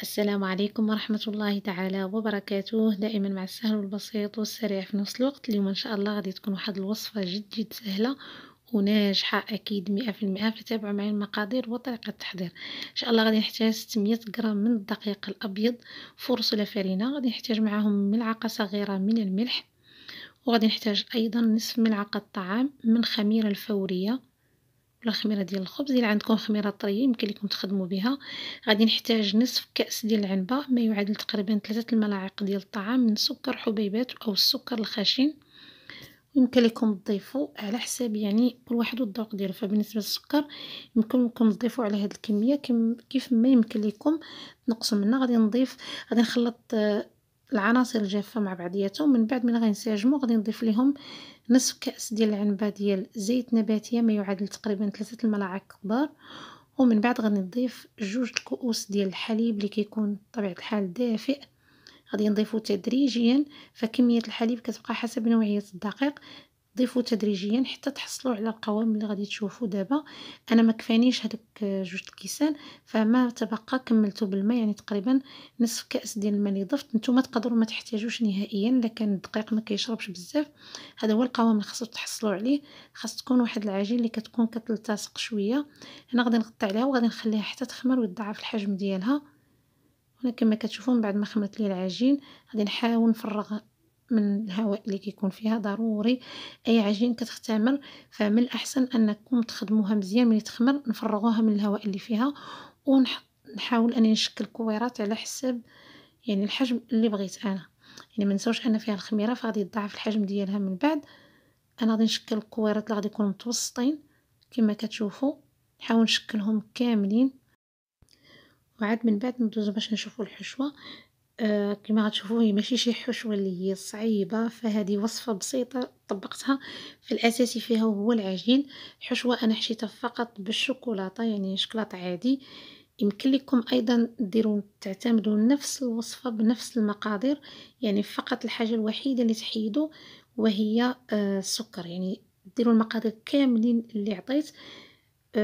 السلام عليكم ورحمة الله تعالى وبركاته. دائما مع السهل والبسيط والسريع في نفس الوقت. اليوم إن شاء الله غادي تكون واحد الوصفة جد جد سهلة وناجحة أكيد مئة في المئة فتابعوا معي المقادير وطريقة التحضير. إن شاء الله غادي نحتاج 600 غرام من الدقيق الأبيض فرص ولا فرينة غادي نحتاج معاهم ملعقة صغيرة من الملح. وغادي نحتاج أيضا نصف ملعقة طعام من خميرة الفورية. ولا خميره ديال الخبز إلا عندكم خميرة طرية يمكن لكم تخدموا بها. غادي نحتاج نصف كأس ديال العنبة ما يعادل تقريبا ثلاثة الملاعق ديال الطعام من سكر حبيبات أو السكر الخشن. يمكن لكم تضيفوا على حساب يعني كل واحد والذوق ديالو. فبالنسبة للسكر يمكن لكم تضيفوا على هذه الكمية. كيف ما يمكن لكم تنقصوا منها. غادي نضيف غادي نخلط العناصر الجافة مع بعضياتهم من بعد من غينسجموا غادي نضيف لهم نصف كأس ديال العنبة ديال زيت نباتية ما يعادل تقريبا ثلاثة الملاعق كبار. ومن بعد غادي نضيف جوج الكؤوس ديال الحليب اللي كيكون بطبيعة الحال دافئ. غادي نضيفو تدريجيا فكمية الحليب كتبقى حسب نوعية الدقيق. ضيفوا تدريجيا حتى تحصلوا على القوام اللي غادي تشوفوا دابا. أنا ما كفانيش هذوك جوج الكيسان فما تبقى كملته بالماء يعني تقريبا نصف كأس ديال الماء اللي ضفت. نتوما تقدروا ما تحتاجوش نهائيا الا كان الدقيق ما كيشربش بزاف. هذا هو القوام اللي خاصو تحصلوا عليه. خاص تكون واحد العجين اللي كتكون كتلتصق شوية. هنا غادي نغطي عليها وغادي نخليها حتى تخمر وتضاعف الحجم ديالها. هنا كما كتشوفون بعد ما خمرت لي العجين غادي نحاول نفرغ من الهواء اللي كيكون فيها ضروري أي عجين كتختمر فمن الأحسن أنكم تخدموها مزيان ملي تخمر نفرغوها من الهواء اللي فيها ونحاول أني نشكل كويرات على حسب يعني الحجم اللي بغيت أنا. يعني ما نساوش أن فيها الخميرة فغادي يضاعف الحجم ديالها من بعد. أنا غادي نشكل الكويرات اللي غادي يكونوا متوسطين كما كتشوفوا نحاول نشكلهم كاملين. وعاد من بعد ندوزو باش نشوفوا الحشوة. آه كما غتشوفوا هي ماشي شي حشوة اللي هي صعيبة فهذه وصفة بسيطة طبقتها في الأساسي فيها هو العجين. حشوة أنا حشيتها فقط بالشوكولاتة يعني شوكولاتة عادي. يمكن لكم أيضا ديروا تعتمدوا نفس الوصفة بنفس المقادير يعني فقط الحاجة الوحيدة اللي تحيدوا وهي آه السكر. يعني ديروا المقادير كاملين اللي عطيت.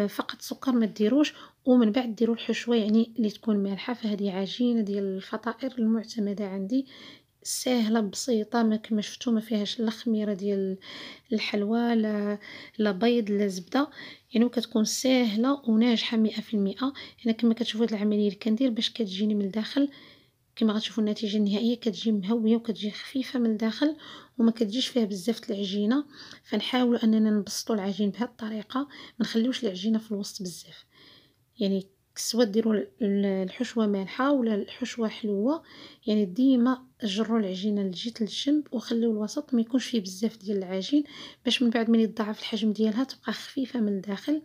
فقط سكر ما ديروش ومن بعد ديروا الحشوه يعني اللي تكون مالحة. فهذه عجينة ديال الفطائر المعتمدة عندي ساهلة بسيطة ما كما شفتوا ما فيهاش لا خميرة ديال الحلوى لا لا بيض لا زبدة. يعني كتكون ساهلة وناجحة مئة في المئة. هنا كما كتشوفوا هاد العملية اللي كندير باش كتجيني من الداخل كما غتشوفوا النتيجة النهائية كتجي مهوية وكتجي خفيفة من الداخل وما كتجيش فيها بزاف العجينة. فنحاولوا أننا نبسطوا العجين بهذه الطريقة ما نخليوش العجينة في الوسط بزاف. يعني سوا ديروا الحشوة مالحة ولا الحشوة حلوة يعني ديما جروا العجينة لجيت للجنب وخليو الوسط ما يكونش فيه بزاف ديال العجين باش من بعد ملي يضاعف الحجم ديالها تبقى خفيفة من الداخل.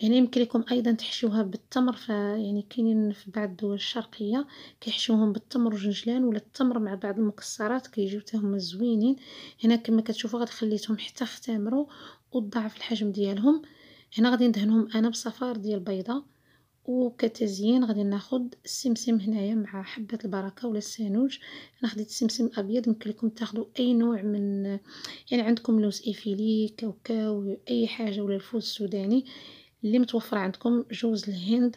يعني يمكن لكم أيضا تحشوها بالتمر فيعني كاينين في بعض الدول الشرقية كيحشوهم بالتمر وجنجلان ولا التمر مع بعض المكسرات كيجيو حتى هما زوينين. هنا كما كتشوفوا غادي خليتهم حتى اختمروا وضاعف الحجم ديالهم. هنا غادي ندهنهم أنا بصفار ديال البيضة وكتزيين غادي ناخد السمسم هنايا مع حبة البركة ولا السانوج. أنا خديت السمسم أبيض يمكن لكم تاخذوا أي نوع من يعني عندكم لوز effilé كاوكاو أي حاجة ولا الفول السوداني. اللي متوفر عندكم جوز الهند.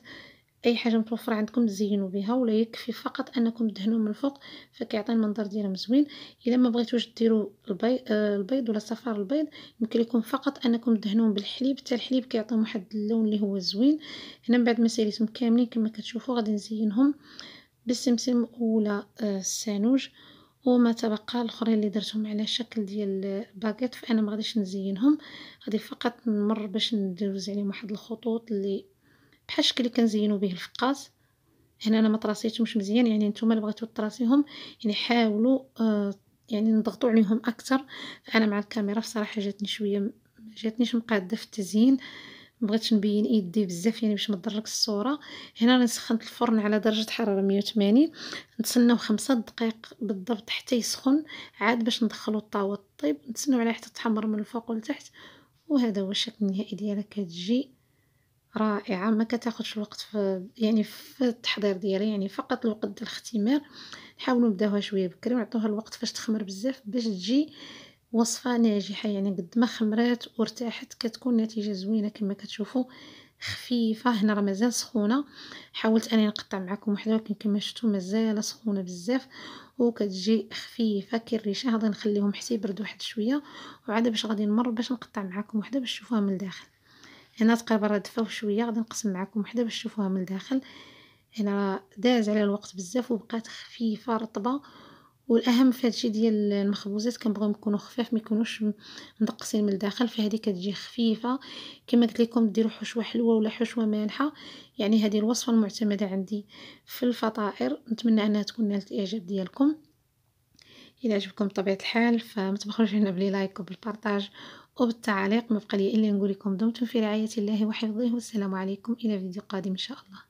أي حاجة متوفرة عندكم تزينوا بها ولا يكفي فقط أنكم تدهنوا من الفوق فكيعطي المنظر ديالهم زوين. إلا ما بغيتوش ديروا البيض آه البيض ولا صفار البيض يمكن لكم فقط أنكم تدهنوهم بالحليب. حتى الحليب كيعطي واحد اللون اللي هو زوين. هنا من بعد ما ساليتهم كاملين كما كتشوفوا غادي نزينهم بالسمسم ولا آه السانوج. وما تبقى الأخرين اللي درتهم على شكل ديال باكيت فأنا ما غاديش نزينهم. غادي فقط نمر باش ندوز عليهم واحد الخطوط اللي بحال الشكل اللي كنزينو به الفقاس. هنا أنا ما طراسيتهمش مزيان يعني نتوما اللي بغيتو طراسيهم يعني حاولوا آه يعني نضغطوا عليهم أكثر. أنا مع الكاميرا بصراحة جاتني شوية جاتنيش مقادة في التزيين. مبغيتش نبين يدي بزاف يعني باش ما تضركش الصورة. هنا أنا سخنت الفرن على درجة حرارة 180 نتسناو خمسة دقائق بالضبط حتى يسخن. عاد باش ندخلو الطاوه طيب نتسناو عليه حتى تحمر من الفوق ولتحت. وهذا هو الشكل النهائي ديالها كتجي رائعة. ما كتاخدش الوقت في يعني في التحضير ديالها يعني فقط الوقت ديال الاختمار. نحاولوا نبداوها شوية بكري ونعطوها الوقت فاش تخمر بزاف باش تجي وصفة ناجحة يعني قد ما خمرات وارتاحت كتكون نتيجة زوينة كما كتشوفوا خفيفة. هنا راه مازال سخونة. حاولت أني نقطع معكم وحدة ولكن كما شفتوا مازال سخونة بزاف وكتجي خفيفة كالريشة. غادي نخليهم حتى يبردوا واحد شوية. وعاد باش غادي نمر باش نقطع معكم وحدة باش تشوفوها من الداخل. هنا تقريبا راه دفاو شوية غادي نقسم معكم وحدة باش تشوفوها من الداخل. هنا داز عليها الوقت بزاف وبقات خفيفة رطبة. والأهم في هادشي ديال المخبوزات كنبغيهم يكونوا خفاف ما يكونوش مدقسين من الداخل فهذه كتجي خفيفة. كما قلت لكم ديروا حشوه حلوة ولا حشوه مالحه يعني هذه الوصفة المعتمدة عندي في الفطائر. نتمنى أنها تكون نالت الإعجاب ديالكم. إلى عجبكم بطبيعة الحال فما تبخلوش هنا بلي لايك وبالبارطاج وبالتعليق. ما بقى لي إلا نقول لكم دمتم في رعاية الله وحفظه. والسلام عليكم إلى فيديو قادم إن شاء الله.